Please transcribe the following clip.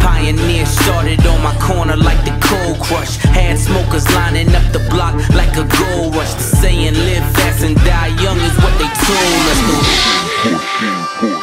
Pioneers started on my corner like the cold crush. Had smokers lining up the block like a gold rush. The saying live fast and die young is what they told us.